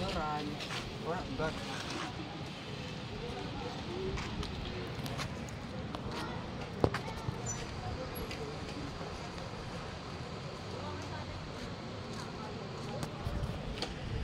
Naran. Right back.